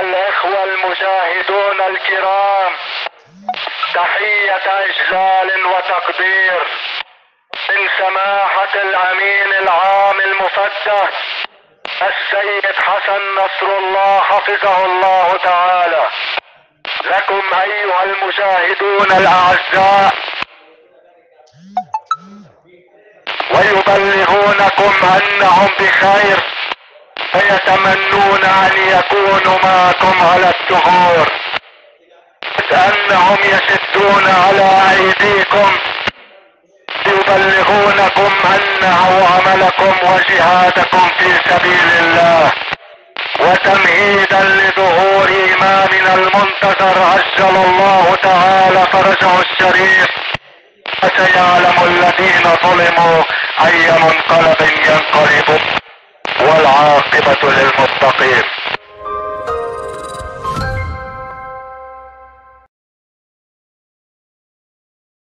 الإخوة المجاهدون الكرام تحية إجلال وتقدير. من سماحة الأمين العام المفدى السيد حسن نصر الله حفظه الله تعالى. لكم أيها المجاهدون الأعزاء ويبلغونكم أنهم بخير. فيتمنون أن يكونوا معكم على الثغور. لانهم يشدون على أيديكم. يبلغونكم أنه عملكم وجهادكم في سبيل الله. وتمهيدا لظهور امامنا المنتظر عجل الله تعالى فرجه الشريف. فسيعلم الذين ظلموا أي منقلب des bateaux lèvement parés.